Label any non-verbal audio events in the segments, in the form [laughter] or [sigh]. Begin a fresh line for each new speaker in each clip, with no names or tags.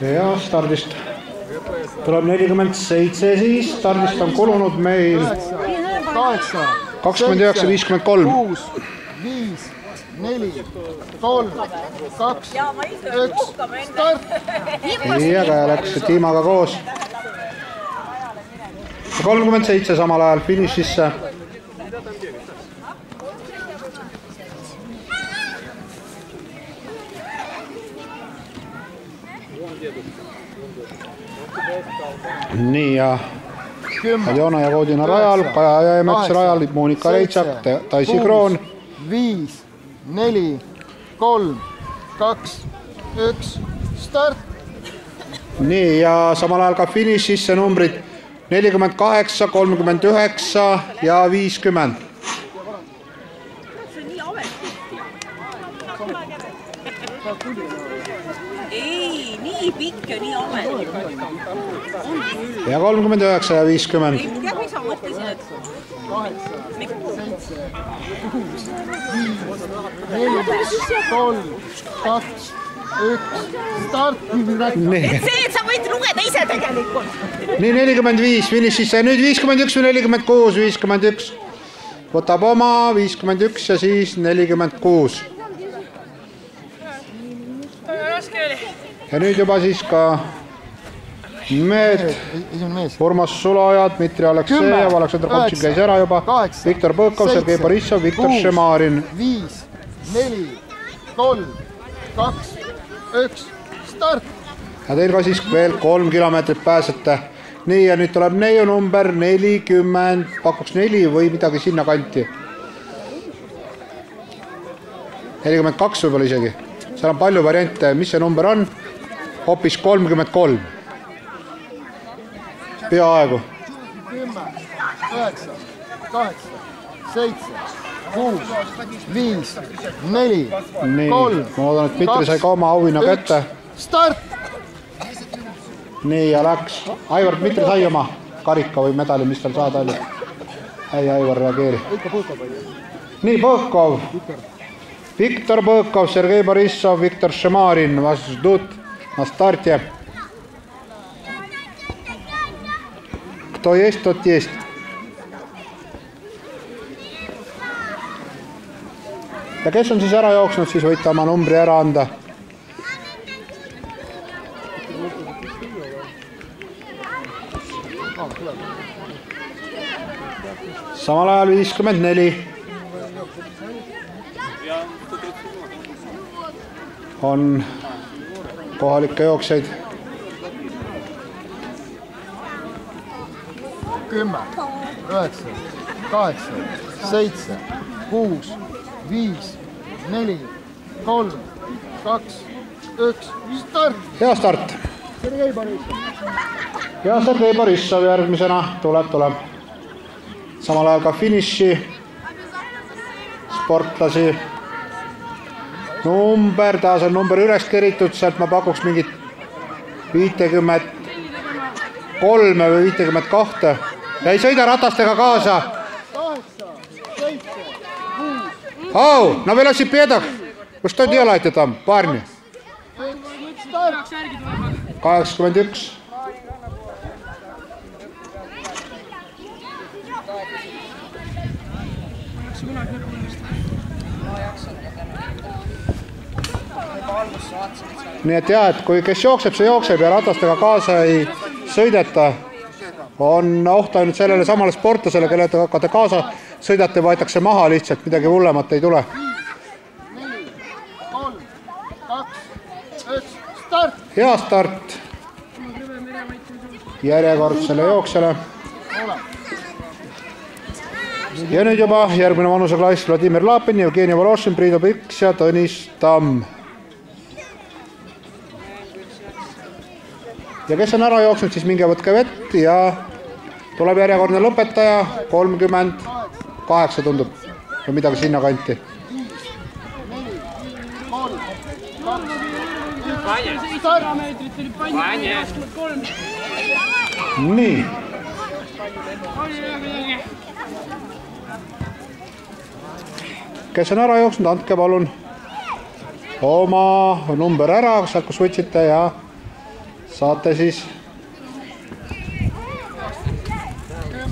ja stardist tuleb nelikümmend seitse, siis stardist on kulunud meil
kaheksa,
kakskümmend üheksa, viiskümmend kolm.
kuus, viis, neli, kolm, kaks, üks, start.
nii, aga läks tiimaga koos. kolmkümmend seitse samal ajal finišisse. Nii ja Aljona ja Koodina rajal, Kaja Jõemets rajal, Monika Leitsak, Daisy Kroon.
viis, neli, kolm, kaks, üks, start.
nii ja samal ajal ka finišisse numbrid nelikümmend kaheksa, kolmkümmend üheksa ja viiskümmend.
ei, nii pikk ja
kolmkümmend üheksa ja viiskümmend.
tead, mis ma mõtlesin, et
kolm, kaks, üks, start.
nii,
see, et sa võid lugeda ise tegelikult.
nii nelikümmend viis finišisse ja nüüd viiskümmend üks või nelikümmend kuus, viiskümmend üks. võtab oma viiskümmend üks ja siis nelikümmend kuus. ja nüüd juba siis ka mehed. Urmas Sulaja, Dmitri Aleksejev, Aleksandr Koptšin käis ära juba, Viktor Põkov, Sergei Borissov, Viktor Šemarin.
viis, neli, kolm, kaks, üks, start.
ja teil ka siis veel kolm kilomeetrit pääsete. nii ja nüüd tuleb neiu number nelikümmend, pakuks neli või midagi sinnakanti. nelikümmend kaks võib-olla isegi, seal on palju variante, mis see number on? hoopis kolmkümmend kolm peaaegu.
kümme, üheksa, kaheksa, seitse, kuus, viis, neli, kolm.
ma loodan, et Pitri sai ka oma auhinna kätte.
start.
nii ja läks. Aivar, Pitri sai oma karika või medali, mis tal saada oli? ei, Aivar, reageeri. nii, Põhkov. Viktor Põhkov, Sergei Borissov, Viktor Šemarin, vastus tutt, na startje Kto jest, to jest. ja kes on siis ära jooksnud, siis võite oma numbri ära anda. samal ajal viiskümmend neli. on kohalikke jooksjaid
kümme, üheksa, kaheksa, seitse, kuus, viis, neli, kolm, kaks, üks, start.
hea start. ja Sergei Borissov järgmisena tuleb, tuleb. samal ajal ka finiši sportlasi number, taas on number üles keritud, sealt ma pakuks mingit viitekümmet kolme või viitekümmet kahte ei sõida ratastega kaasa. Au, на велосипедах. Вы что делаете там, парни? kaheksakümmend üks. nii et jah, et kui, kes jookseb, see jookseb ja ratastega kaasa ei sõideta, on oht ainult sellele samale sportlasele, kellega te kaasa sõidate, võetakse maha lihtsalt, midagi hullemat ei tule. hea start järjekordsele jooksjale. ja nüüd juba järgmine vanuseklass Vladimir Lapin, Jevgeni Vološin, Priidu Piks ja Tõnis Tamm. ja kes on ära jooksnud, siis minge võtke vett ja tuleb järjekordne lõpetaja, kolmkümmend kaheksa tundub või midagi sinnakanti. nii, kes on ära jooksnud, andke palun oma number ära, sealt kus võtsite ja saate siis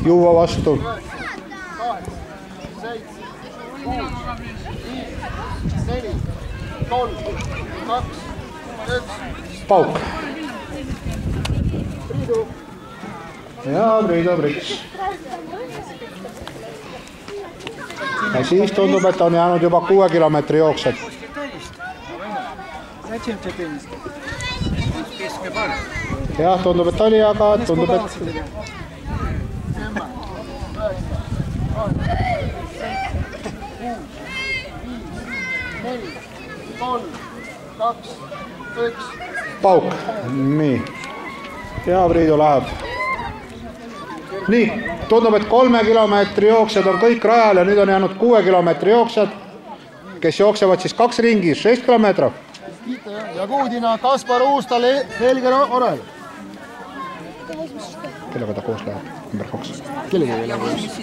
juua vastu.
seitse, kuus, viis, neli, kolm, kaks, üks.
pauk. ja Priidu Priks. ja siis tundub, et on jäänud juba kuue kilomeetri jooksjad. jah, tundub, et oli, aga tundub, et
neli, kolm, kaks, üks.
pauk, nii. ja Priidu läheb. nii, tundub, et kolme kilomeetri jooksjad on kõik rajal ja nüüd on jäänud kuue kilomeetri jooksjad, kes jooksevad siis kaks ringi, šest kilomeetrit.
Jagudina, Kaspar Uustal, Helger Orel.
kellega ta koos läheb? number kaks.
kellegi ei ole number üks?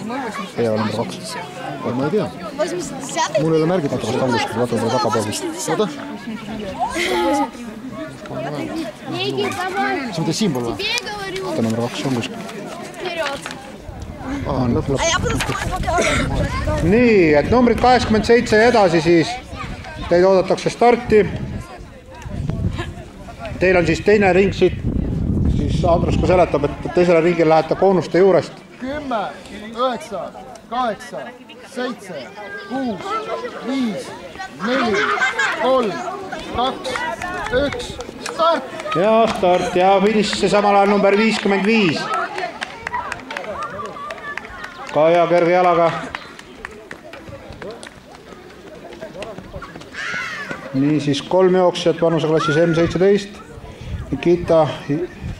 ei ole number kaks.
ma ei tea. mul ei ole
märgid natuke kallist, vaata selle tagapool vist.
oota. mis ma tean, siin pole
või?
oota, number kaks on kuskil.
Ah,
nii, et numbrid kaheksakümmend seitse ja edasi siis teid oodatakse starti. Teil on siis teine ring siit Andrus ka seletab, et teisele ringile lähete koonuste juurest.
kümme, üheksa, kaheksa, seitse, kuus, viis, neli, kolm, kaks, üks, start.
ja start ja finiš samal ajal number viiskümmend viis. Kaia kerge jalaga. niisiis kolm jooksjat vanuseklassis M seitseteist. Nikita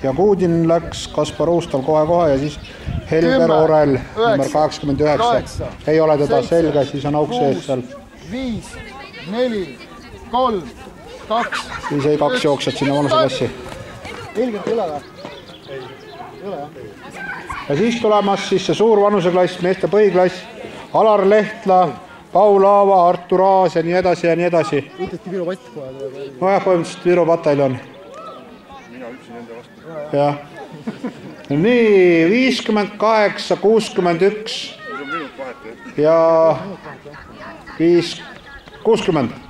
Jagudin läks, Kaspar Uustal kohe-kohe ja siis
Kümme,
Orel number kaheksakümmend üheksa ei ole teda selge, siis on auk sees seal.
viis, neli, kolm, kaks.
siis jäi kaks jooksjat sinna vanuseklassi.
Ei ole või? ei ole jah?
ja siis tulemas siis see suur vanuseklass, meeste põhiklass, Alar Lehtla, Paul Aava, Artur Aas ja nii edasi ja nii edasi.
ütleti Viru Patt kohe
nojah, põhimõtteliselt Viru pataljon. mina üksi nende vastu. jah. nii viiskümmend kaheksa, kuuskümmend üks ja viis, kuuskümmend.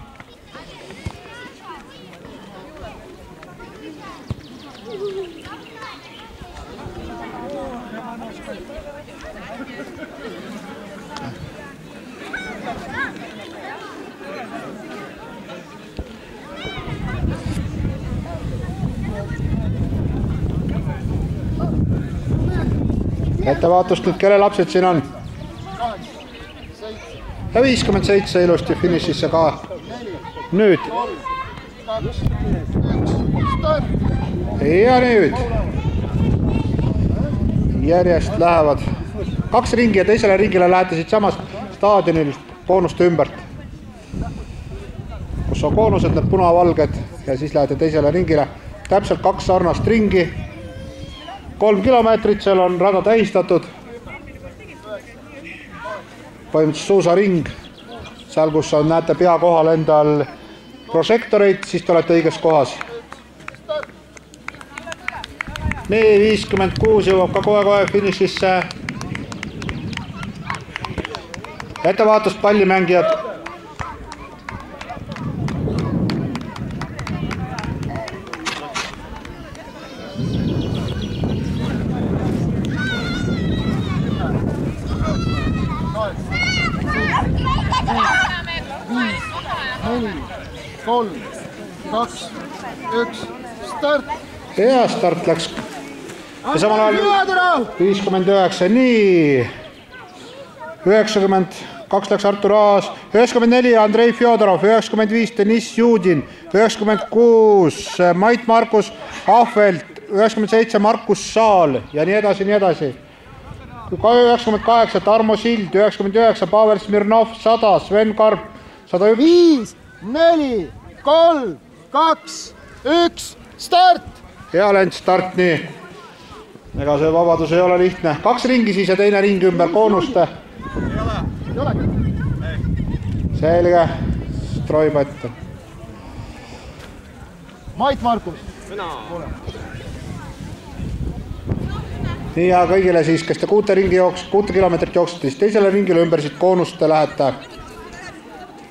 Ettevaatust nüüd, kelle lapsed siin on? ja viiskümmend seitse ilusti finišisse ka. nüüd. Ja nüüd. Järjest lähevad. Kaks ringi ja teisele ringile lähete siitsamast staadionil koonuste ümbert, kus on koonused, need punavalged ja siis lähete teisele ringile, täpselt kaks sarnast ringi, kolm kilomeetrit, seal on rada tähistatud, põhimõtteliselt suusaring, seal, kus on, näete pea kohal endal prožektoreid, siis te olete õiges kohas nii, viiskümmend kuus jõuab ka kohe-kohe finišisse. ettevaatust pallimängijad.
kolm, kaks, üks, start.
ja start läks. ja samal ajal viiskümmend üheksa, nii. üheksakümmend kaks läks Artur Aas, üheksakümmend neli Andrei Fjodorov, üheksakümmend viis Deniss Judin, üheksakümmend kuus Mait Markus Ahvelt, üheksakümmend seitse Markus Saal ja nii edasi, nii edasi. üheksakümmend kaheksa Tarmo Sild, üheksakümmend üheksa Pavel Smirnov, sada Sven Karp, sada
viis, neli, kolm, kaks, üks, start.
hea lend start, nii. ega see vabadus ei ole lihtne, kaks ringi siis ja teine ring ümber koonuste. selge, Stroipatt.
Mait Markus,
nii ja kõigile siis, kes te kuute ringi jooks-, kuute kilomeetrit jooksete, siis teisele ringile ümber siit koonust te lähete.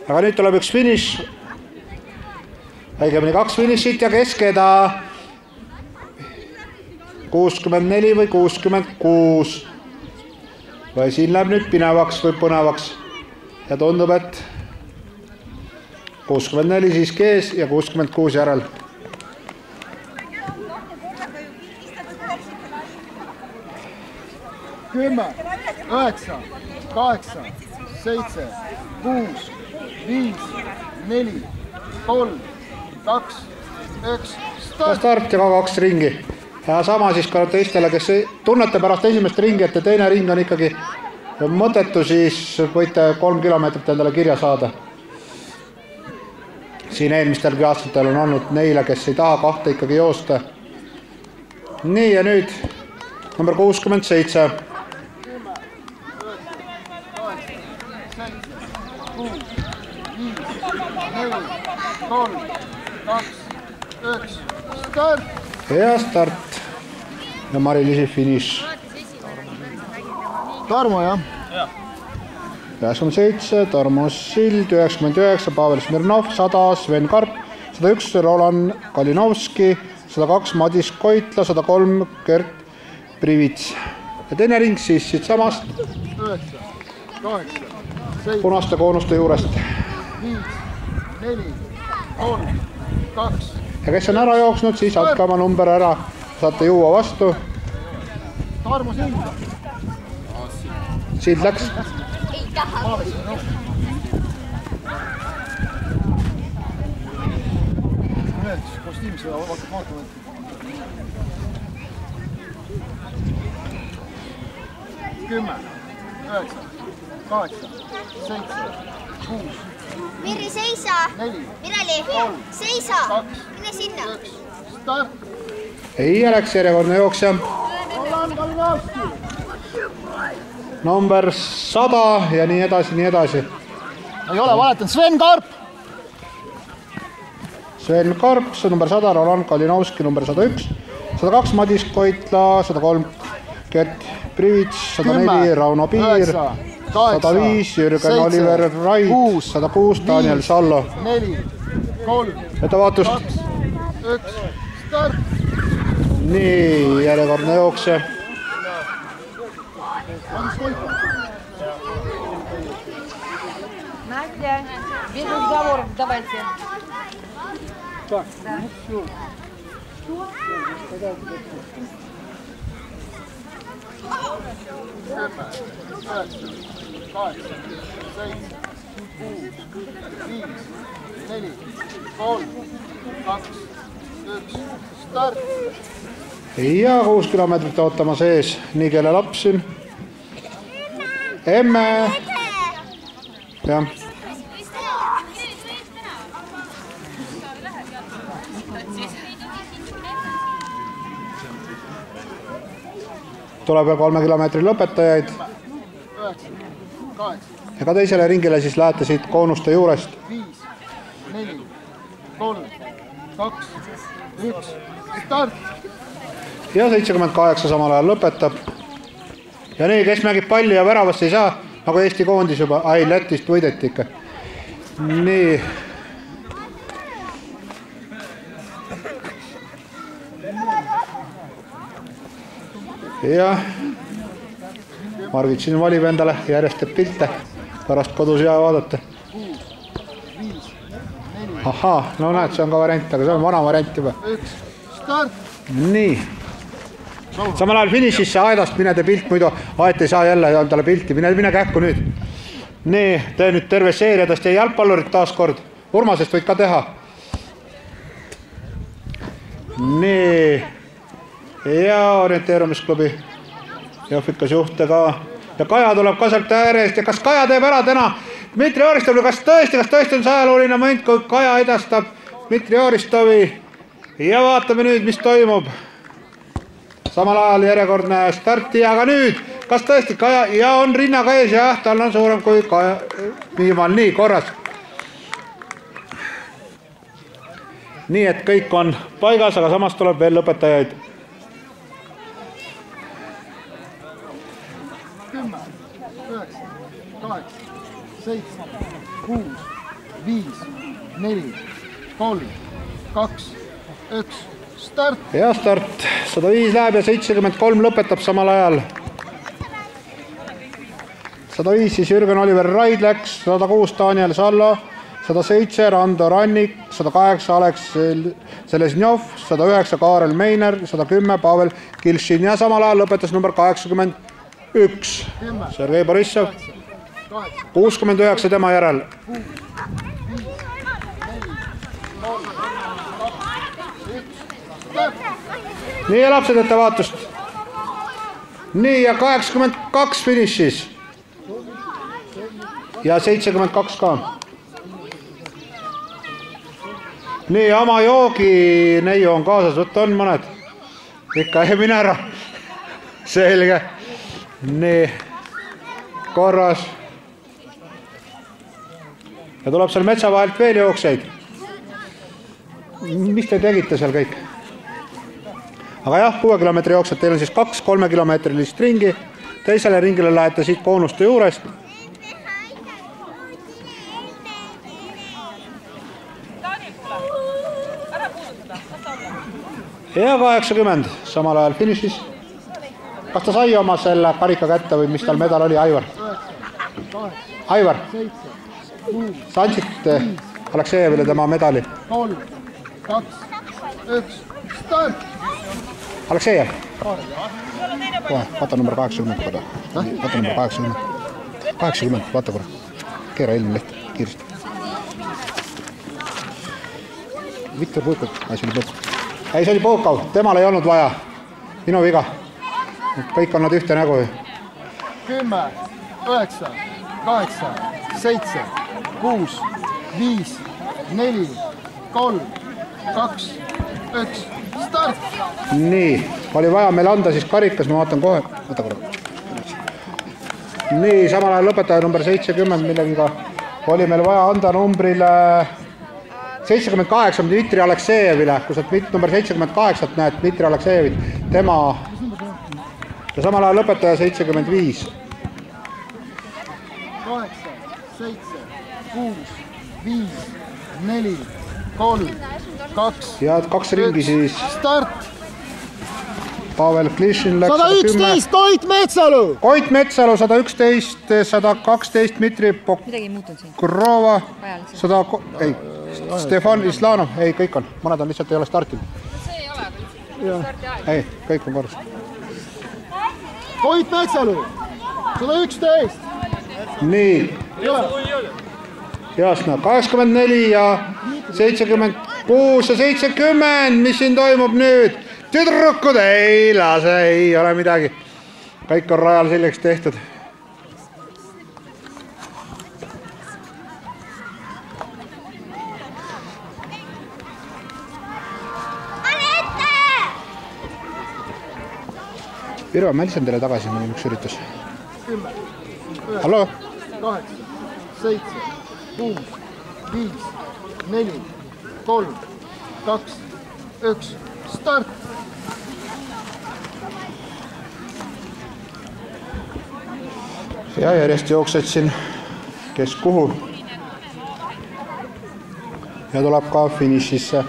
Aga nüüd tuleb üks finiš. õigemini kaks finišit ja keskeda kuuskümmend neli või kuuskümmend kuus. või siin läheb nüüd pinevaks või põnevaks ja tundub, et kuuskümmend neli siiski ees ja kuuskümmend kuus järel
kümme, üheksa, kaheksa, seitse, kuus, viis, neli, kolm, kaks, üks, start.
start ja ka kaks ringi. ja sama siis ka teistele, kes tunnete pärast esimest ringi, et teine ring on ikkagi mõttetu, siis võite kolm kilomeetrit endale kirja saada. siin eelmistelgi aastatel on olnud neile, kes ei taha kahte ikkagi joosta. nii ja nüüd number kuuskümmend seitse,
kolm, kaks, üks, start.
ja start ja Mari-Liisi finiš.
Tarmo jah,
üheksakümmend seitse, Tarmo Sild, üheksakümmend üheksa, Pavel Smirnov, sada, Sven Karp, sada üks, Roland Kalinovski, sada kaks, Madis Koitla, sada kolm, Gert Privits. ja teine ring siis siitsamast punaste koonuste juurest.
viis, neli, kolm, kaks,
ja kes on ära jooksnud, siis andke oma number ära, saate juua vastu.
Tarmo Silda.
Sild läks,
üheks kostüümi seda hakkab vaatama. kümme, üheksa, kaheksa, seitse, kuus,
Mirri, seisa. Mireli, seisa. mine sinna.
ei oleks järjekordne jooksja, number sada ja nii edasi, nii edasi.
ei ole valetanud, Sven Karp.
Sven Karp, see number sada, Roland Kalinovski number sada üks, sada kaks Madis Koitla, sada kolm Gert Privits , sada neli Rauno Piir , sada viis Jürgen Oliver Rait , sada kuus Daniel Sallo .
neli , kolm ,
ettevaatust ,
kaks , üks , start .
nii järjekordne jooksja ,
Настя, без разговоров давайте.
üheksa, kaheksa, seitse, kuus, viis, neli, kolm, kaks, üks, start.
ja kuus kilomeetrit ootamas ees, nii kelle laps siin. emme, jah, tuleb veel kolme kilomeetri lõpetajaid ja ka teisele ringile siis lähete siit koonuste juurest
viis, neli, kolm, kaks, üks, start.
ja seitsekümmend kaheksa samal ajal lõpetab. ja nii, kes mängib palli ja väravasse ei saa, nagu Eesti koondis juba, ai Lätist võideti ikka. nii. jah, Margit siin valib endale, järjest teeb pilte, pärast kodus hea vaadata. ahaa, no näed, see on ka variant, aga see on vana variant juba nii. samal ajal finišisse aedast mine tee pilt, muidu aed ei saa jälle endale pilti, mine, mine kähku nüüd. nii, tee nüüd terve seeria, tõesti jalgpallurid taaskord. Urmasest võid ka teha. nii. Ja orienteerumisklubi. Jõhvikas juhte ka. Ja Kaja tuleb ka sealt äärest. Ja kas Kaja teeb ära täna? Dmitri Oristovile, kas tõesti, kas tõesti on see ajalooline moment, kui Kaja edastab Dmitri Oristovi? Ja vaatame nüüd, mis toimub. Samal ajal järjekordne start. Ja ka nüüd kas tõesti Kaja ja on rinnaga ees jah, tal on suurem kui Kaja, viimal, nii korras. nii et kõik on paigas, aga samas tuleb veel õpetajaid.
kümme, üheksa, kaheksa, seitse, kuus, viis, neli, kolm, kaks, üks, start.
hea start, sada viis läheb ja seitsekümmend kolm lõpetab samal ajal. sada viis siis Jürgen Oliver Raid läks, sada kuus Daniel Sallo, sada seitse Rando Rannik, sada kaheksa Alex Seleznjov, sada üheksa Kaarel Meiner, sada kümme Pavel Kilšin ja samal ajal lõpetas number kaheksakümmend üks Sergei Borissov, kuuskümmend üheksa tema järel. nii ja lapsed ettevaatust. nii ja kaheksakümmend kaks finišis. ja seitsekümmend kaks ka. nii oma joogi neiu on kaasas, võtta on mõned. ikka ei mine ära. [laughs] selge. nii, korras. Ja tuleb seal metsa vahelt veel jooksjaid. mis te tegite seal kõik? aga jah, kuue kilomeetri jooksjad, teil on siis kaks kolmekilomeetrilist ringi, teisele ringile lähete siit koonuste juurest. ja kaheksakümmend samal ajal finišis. kas ta sai oma selle karika kätte või mis tal medal oli, Aivar? Aivar, sa andsid eh, Aleksejevile tema medali?
kolm, kaks, üks, start.
Aleksejev. kohe, vaata number kaheksakümmend korra. vaata number kaheksakümmend. kaheksakümmend, vaata korra. keera eelmine leht kiiresti. Viktor Põõkov, ei see oli Põõkov. ei, see oli Põõkov, temal ei olnud vaja. minu viga. kõik on nad ühte nägu ju.
kümme, üheksa, kaheksa, seitse, kuus, viis, neli, kolm, kaks, üks, start.
nii, oli vaja meil anda siis karikas, ma vaatan kohe, võta korra. nii, samal ajal lõpetaja number seitsekümmend, millega oli meil vaja anda numbrile seitsekümmend kaheksa Dmitri Aleksejevile, sa mit- number seitsekümmend kaheksat näed, Dmitri Aleksejevit, tema ja samal ajal lõpetaja seitsekümmend viis.
kaheksa, seitse, kuus, viis, neli, kolm, kaks,
ja kaks ringi siis
start.
Pavel Klišin läks
sada üksteist, Koit Metsalu.
Koit Metsalu sada üksteist, sada kaksteist Dmitri
midagi ei muutunud siin.
Pokrova, sada, ei, Stefan Islanov, ei, kõik on, mõned on lihtsalt ei ole startinud. ei, kõik on korras.
Koit Metsalu, sada üksteist.
nii. Jasna, kaheksakümmend neli ja seitsekümmend kuus ja seitsekümmend, mis siin toimub nüüd? tüdrukud ei lase, ei ole midagi. kõik on rajal selgeks tehtud. Virva, ma helistan teile tagasi, mul on üks üritus.
kümme,
hallo
kaheksa, seitse, kuus, viis, neli, kolm, kaks, üks, start.
ja järjest jooksed siin, kes kuhu. ja tuleb ka finišisse.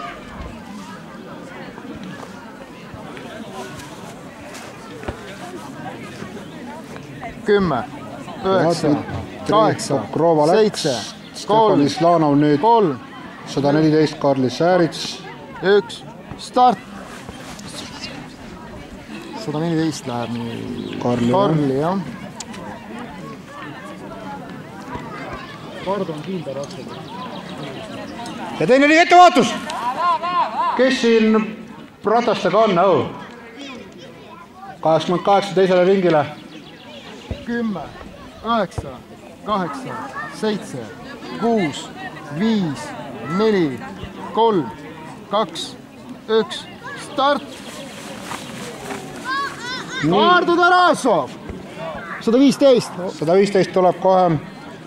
kümme, üheksa, kaheksa, seitse,
Stefan Islanov nüüd
kolm,
sada neliteist, Karli Säärits,
üks, start. sada neliteist läheb nii.
Karli.
Karli jah. kord on kindla rattaga.
ja teine oli ettevaatus. kes siin ratastega on, õu? kaheksakümmend kaheksa teisele ringile.
kümme, üheksa, kaheksa, seitse, kuus, viis, neli, kolm, kaks, üks, start. Kaardo Tarasov, sada viisteist.
sada viisteist tuleb kohe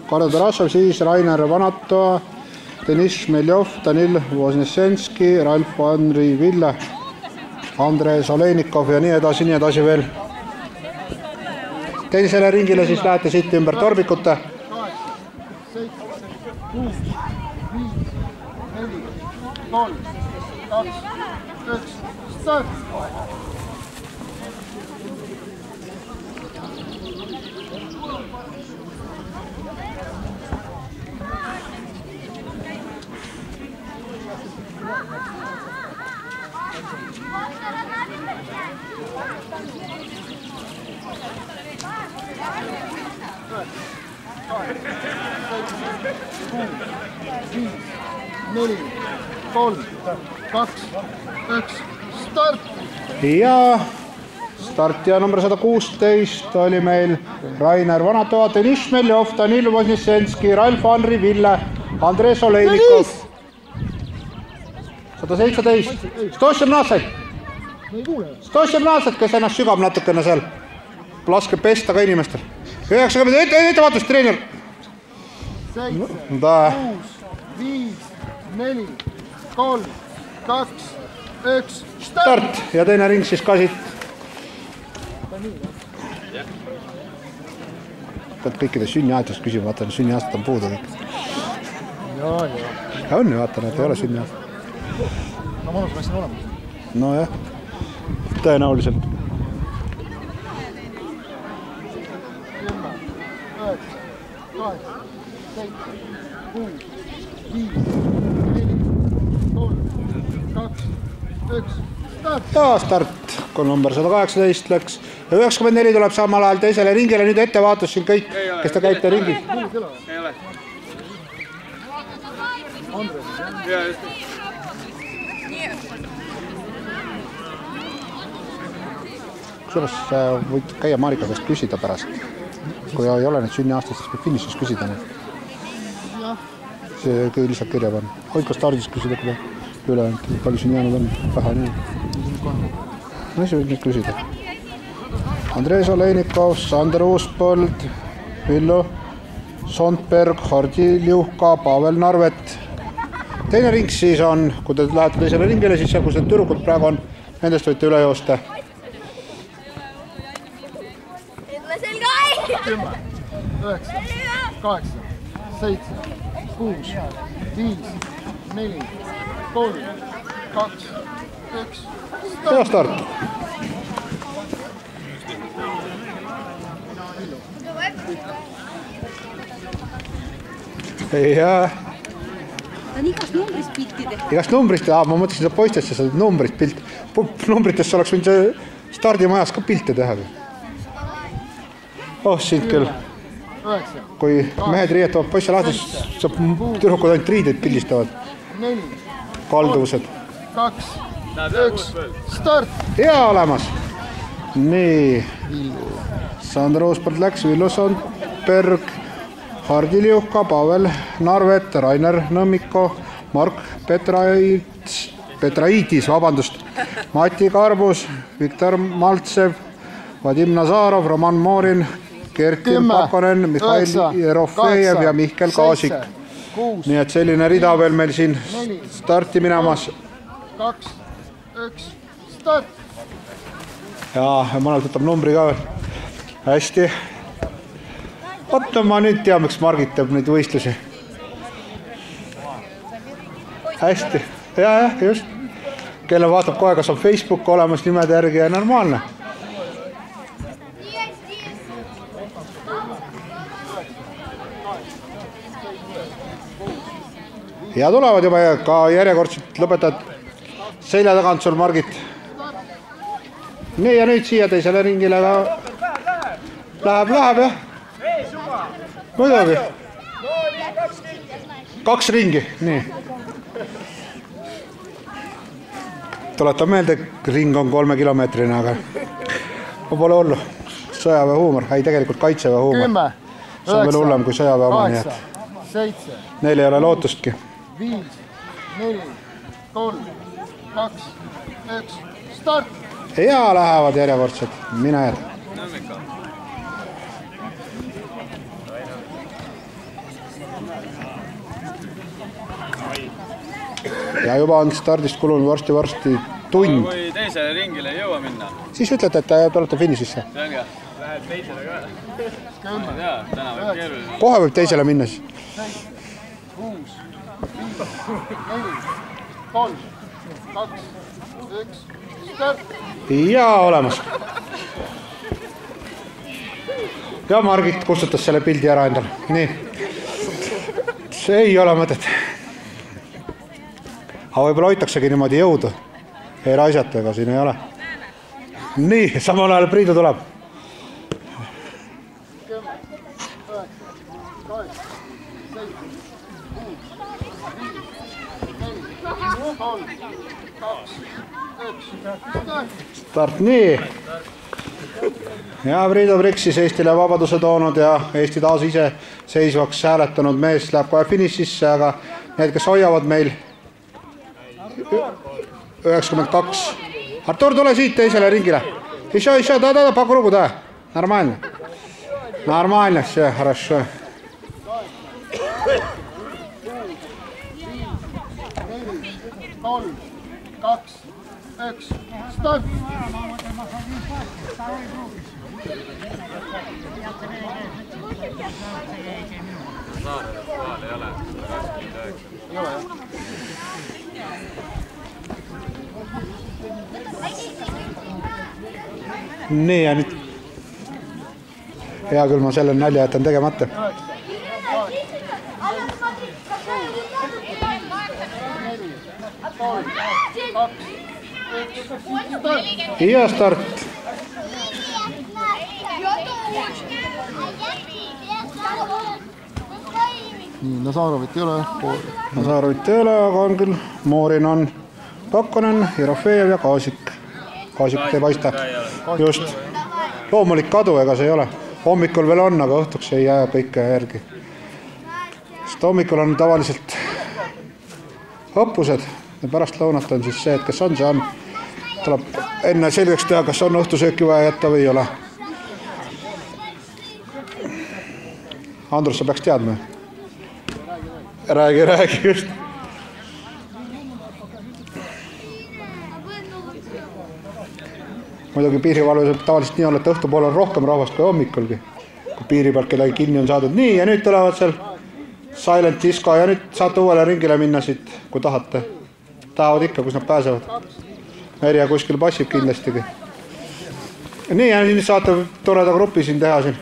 Karl Tarassov, siis Rainer Vanatoa, Deniss Šmeljov, Danil Voznesenski, Ralf-Henri Ville, Andrei Solenikov ja nii edasi, nii edasi veel. teisele ringile siis lähete siit ümber torbikute.
seitse, kuus, viis, neli, kolm, kaks, üks, start. viis, neli, kolm, kaks, üks, start.
ja startija number sada kuusteist oli meil Rainer Vanatoa, Deniss Šmeljov, Danil Voznesenski, Ralf-Henri Ville, Andrei Solenikov. sada seitseteist, sto
kuule.
sto sedemnaasat, kes ennast sügab natukene seal. laske pesta ka inimestel. üheksakümmend, ette, ettevaatust, treener.
seitse, kuus, viis, neli, kolm, kaks, üks, start.
ja teine ring siis ka siit. pead kõikide sünniaastast küsima, vaata sünniaastad on puudu kõik. on ju, vaata need ei ole sünniaastad.
no vanus peaks siin olema.
nojah, tõenäoliselt.
kümme, üheksa, kaheksa, seitse, kuus, viis, neli, kolm, kaks, üks, start.
Ja start, kui number sada kaheksateist läks. ja üheksakümmend neli tuleb samal ajal teisele ringile, nüüd ettevaatus siin kõik, kes te käite ringis. kusjuures äh, võid käia Marika käest küsida pärast, kui ei ole neid sünniaastaid, siis võib finišis küsida neid. see küll lihtsalt kirja panna, võid ka stardis küsida, kui ülejäänud, palju siin jäänud on, pähe on jäänud. no siis võid nüüd küsida. Andrei Solenikov, Sander Uuspõld, Villu Sondberg, Hardi Liuhka, Pavel Narvet. teine ring siis on, kui te lähete teisele ringile, siis seal, kus need tüdrukud praegu on, nendest võite üle joosta
kümme, üheksa, kaheksa, seitse, kuus, viis, neli, kolm, kaks, üks,
ja start. ja
ta on igast numbrist pilti tehtud.
igast numbrist, ma mõtlesin, et poistesse saad numbrist pilt, numbritest oleks võinud stardimajas ka pilte teha. oh sind küll, kui mehed riietavad poisse lahti, siis saab tüdrukud ainult riideid pildistavad,
neli,
kalduvused
kaks, üks, start.
ja olemas. nii, Sander Uuspõld läks, Villu Sondberg, Hardi Liuhka, Pavel Narvet, Rainer Nõmmiko, Mark Petraits, Petraitis, vabandust, Mati Karbus, Viktor Maltsev, Vadim Nazarov, Roman Moorin, Kertin
kümme,
Pakonen, Mihhail Jerofejev ja Mihkel Kaasik. Nii et selline rida veel meil siin starti minemas
kaks, üks, start.
ja mõnelt võtab numbri ka veel. hästi. vot no ma nüüd tean, miks Margit teeb neid võistlusi. hästi, ja, jah, just. kelle vaatab kohe, kas on Facebook olemas nimede järgi ja normaalne. Ja tulevad juba ka järjekordselt lõpetad selja tagant sul Margit nii ja nüüd siia teisele ringile ka läheb, läheb jah. muidugi. kaks ringi, nii. tuletan meelde, ring on kolmekilomeetrine, aga pole hullu. sõjaväe huumor, ei tegelikult kaitseväe huumor. see on veel hullem kui sõjaväe oma, nii et neil ei ole lootustki
viis, neli, kolm, kaks, üks, start.
ja lähevad järjekordsed, mine järgi. ja juba on stardist kulunud varsti-varsti tund.
kui teisele ringile ei jõua minna.
siis ütlete, et te olete finišisse.
selge, lähed teisele ka. kümme. jaa, täna võib keeruline.
kohe võib teisele minna siis.
kuus
ja olemas. ja Margit kustutas selle pildi ära endale, nii. see ei ole mõtet. aga võib-olla hoitaksegi niimoodi jõudu, ei raisata, ega siin ei ole. nii, samal ajal Priidu tuleb.
kaheksa, seitse, kuus, viis, neli, kolm, kaks, üks, start .
start, nii. ja Priidu Priks siis Eestile vabaduse toonud ja Eesti taas iseseisvaks hääletanud mees läheb kohe finišisse, aga need, kes hoiavad meil üheksakümmend kaks. Artur, tule siit teisele ringile. Еще, еще, да-да-да, по кругу, да. Нормально. Нормально все, хорошо.
üks, start. ei ole jah?
nii ja nüüd. hea küll, ma selle nalja jätan tegemata. Ja start.
nii, Nazarovit ei ole.
Nazarovit ei ole, aga on küll, Moorin on, Pakkonen, Jerofejev ja Kaasik. Kaasikut ei paista. just, loomulik kadu, ega see ei ole. hommikul veel on, aga õhtuks ei jää kõike järgi. sest hommikul on tavaliselt õppused ja pärastlõunat on siis see, et kas on, see on. tuleb enne selgeks teha, kas on õhtusööki vaja jätta või ei ole. Andrus, sa peaks teadma räägi, räägi just. muidugi piirivalve saab tavaliselt nii olla, et õhtupoole on rohkem rahvast kui hommikulgi, kui piiri pealt kedagi kinni on saadud. nii, ja nüüd tulevad seal Silent Disco ja nüüd saate uuele ringile minna siit, kui tahate. Tahavad ikka, kus nad pääsevad. Merje kuskil passib kindlasti. nii, ja nüüd saate toreda grupi siin teha siin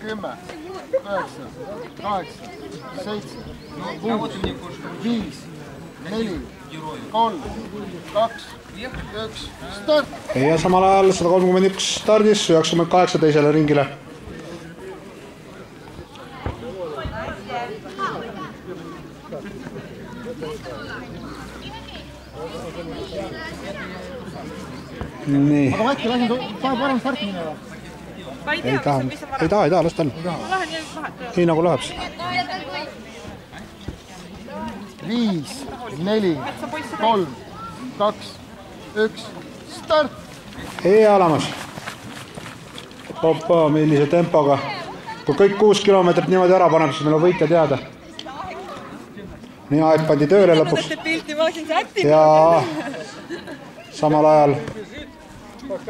kümme, üheksa, kaheksa, seitse, kuus, viis, neli, kolm, kaks, üks, start.
ja samal ajal sada kolmkümmend üks stardis, üheksakümmend kaheksa teisele ringile. nii,
aga ma äkki lasin, tahab varem starti minna või?
ei
taha,
on
ei taha, ei taha, las ta
vahetan.
nii nagu läheb.
viis, neli, kolm, kaks, üks, start.
ja olemas. opa, millise tempoga. kui kõik kuus kilomeetrit niimoodi ära paneb, siis meil on võitja teada. nii aeg pandi tööle lõpuks ja samal ajal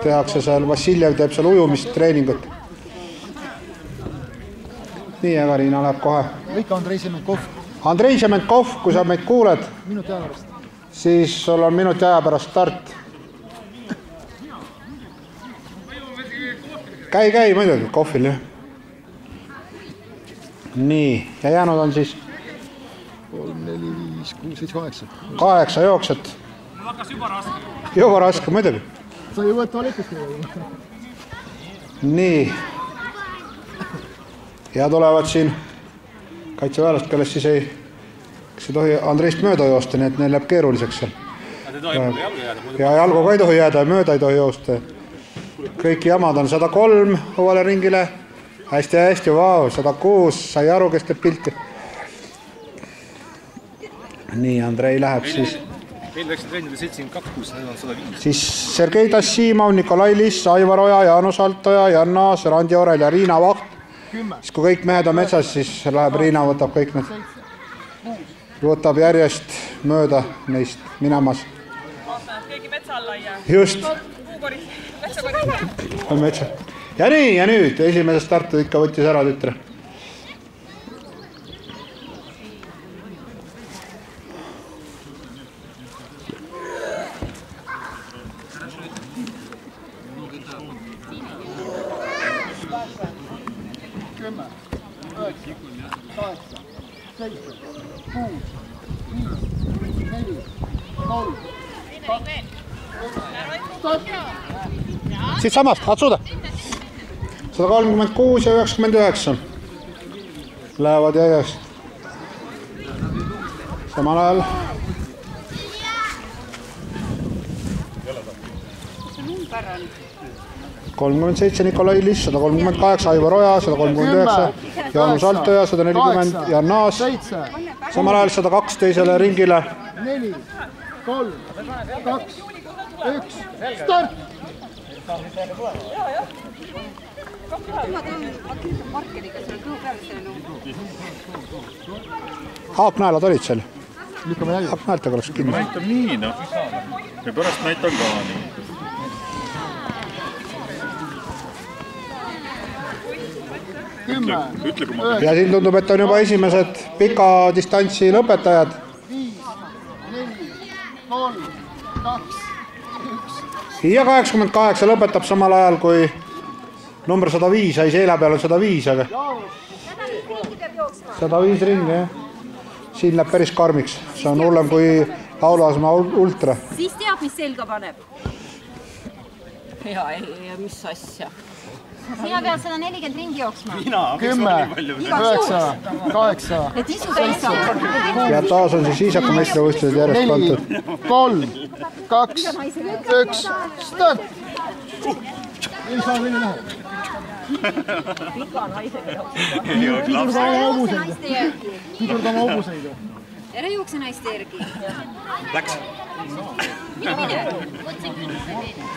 tehakse seal, Vassiljev teeb seal ujumistreeningut. nii, Eveliina läheb kohe.
ikka Andrei Semenkov,
Andrei Semenkov, kui sa meid kuuled, siis sul on minuti aja pärast start. käi, käi muidugi, kohvil jah. nii, ja jäänud on siis
kolm, neli, viis, kuus, seitse, kaheksa.
kaheksa jooksjat. juba raske, muidugi.
sa ei võta tualetist
nii. ja tulevad siin kaitseväelased, kellest siis ei, kes ei tohi Andreist mööda joosta, nii et neil läheb keeruliseks seal. ja jalgu ka ei tohi jääda ja mööda ei tohi joosta. kõik jamad on sada kolm uuele ringile hästi,. hästi-hästi, vau, sada kuus, sai aru, kes teeb pilti. nii, Andrei läheb siis,
meil läksid trennida seitsekümmend kaks kuus, nüüd on sada viis.
siis Sergei Tassimov, Nikolai Liss, Aivar Oja, Jaanus Altoja, Jan Naas, Randi Orel ja Riina Vaht. Siis kui kõik mehed on metsas, siis läheb Riina, võtab kõik need, võtab järjest mööda neist minemas.
keegi metsa alla ei jää.
just,
puukori, metsakori.
on metsa. ja nii, ja nüüd esimese starti ikka võttis ära tütre.
seitse, kuus, viis, neli, kolm, kaks,
siitsamast, otsuda. sada kolmkümmend kuus ja üheksakümmend üheksa lähevad järjest. samal ajal kolmkümmend seitse Nikolai Liss, sada kolmkümmend kaheksa Aivar Oja, sada kolmkümmend üheksa Jaanus Altoja, sada nelikümmend Jan Naas, samal ajal sada kaks teisele ringile.
neli, kolm, kaks, üks, start.
haaknaelad olid seal, haaknaeltega oleks kinni.
näitab nii noh ja pärast näitab ka nii.
kümme,
ma
ja siin tundub, et on juba esimesed pika distantsi lõpetajad.
viis, neli, kolm, kaks, üks,
ja kaheksakümmend kaheksa lõpetab samal ajal kui number sada viis jäi selja peale sada viis, aga sada viis ringi jah. siin läheb päris karmiks, see on hullem kui lauluasema ultra.
siis teab, mis selga paneb.
ja, ja mis asja.
Sina pead sada nelikümmend ringi jooksma.
kümme, üheksa, kaheksa,
et isuda ei saa.
ja taas on siis Iisaka meistrivõistlused järjest kantud.,
kolm, kaks, üks, start. ei saa veel läheb. pidurda oma hobuseid,
naiste järgi.
pidurda oma hobuseid.
Ära jookse naiste järgi.
Läks,
mine, mine.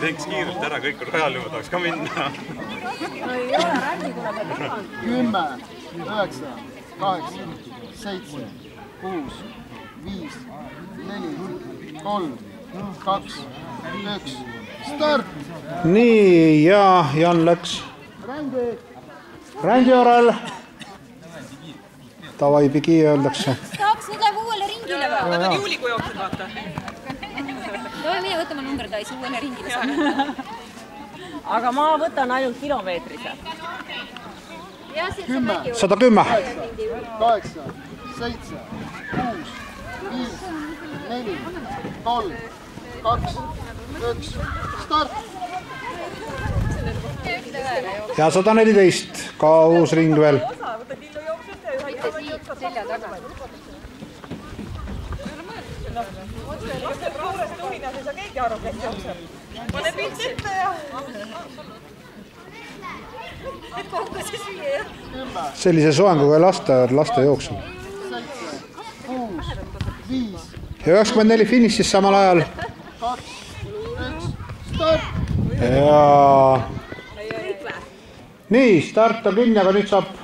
teeks kiirelt ära, kõik on rajal juba, tahaks ka minna.
kümme, üheksa, kaheksa, seitse, kuus, viis, neli, kolm, kaks, üks, start.
nii ja Jan läks Rändi orel. Davai Bigi öeldakse.
tahaks, läheb uuele ringile või?
Nad on juulikuu jooksnud, vaata.
no mine võtame numberdais uuele ringile saame.
aga ma võtan ainult kilomeetrise.
kümme,
sada kümme.
kaheksa, seitse, kuus, viis, neli, kolm, kaks, üks, start.
ja sada neliteist, ka uus ring veel.
Selja taga.
Raurest uhinas ei saa keegi aru, kes jookseb. pane pilt ette ja. et kohta siis viia jah.
sellise soenguga ei lasta, lasta jooksu.
kuus, viis,
ja üheksakümmend neli finišis samal ajal
kaks, üks, start.
ja nii, start on kinni, aga nüüd saab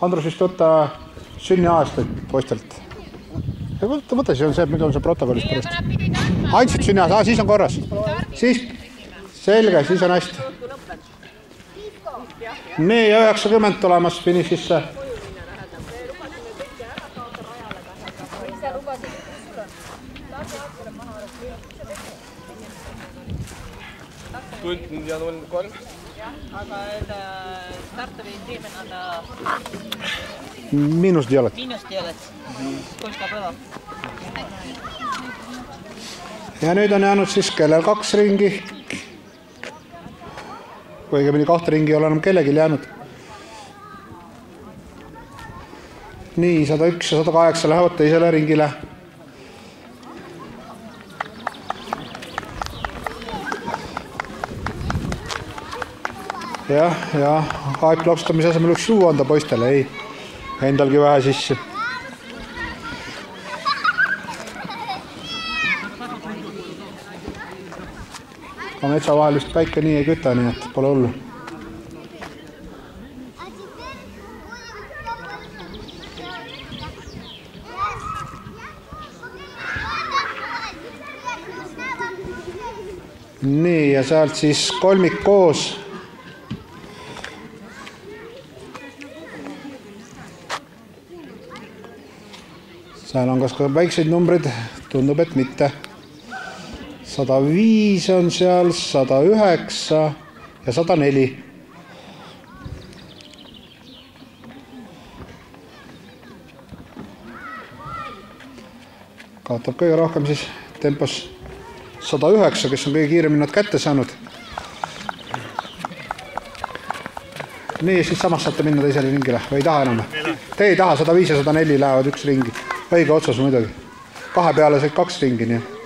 Andrus vist võtta sünniaastaid poistelt. võta, võta, see on see, muidu on see protokollis pärast. andsid sünniaasta, siis on korras. siis, selge, siis on hästi. nii ja üheksakümmend tulemas finišisse.
tund ja null kolm.
aga starte
ei ole.
miinust ei ole. koska päeva.
ja nüüd on jäänud siis kellel kaks ringi. õigemini kahte ringi ei ole enam kellelgi jäänud. nii, sada üks ja sada kaheksa lähevad teisele ringile. jah, ja aeg klakstamise asemel üks juua anda poistele, ei, endalgi vähe sisse. aga metsa vahel vist päike nii ei küta, nii et pole hullu. Nii ja sealt siis kolmik koos. Seal on kas ka väikseid numbreid, tundub, et mitte. sada viis on seal, sada üheksa ja sada neli. kaotab kõige rohkem siis tempos sada üheksa, kes on kõige kiiremini nad kätte saanud. nii, siis samast saate minna teisele ringile või ei taha enam? Te ei taha, sada viis ja sada neli lähevad üks ringi. Õige otsus muidugi. kahe peale said kaks ringi, nii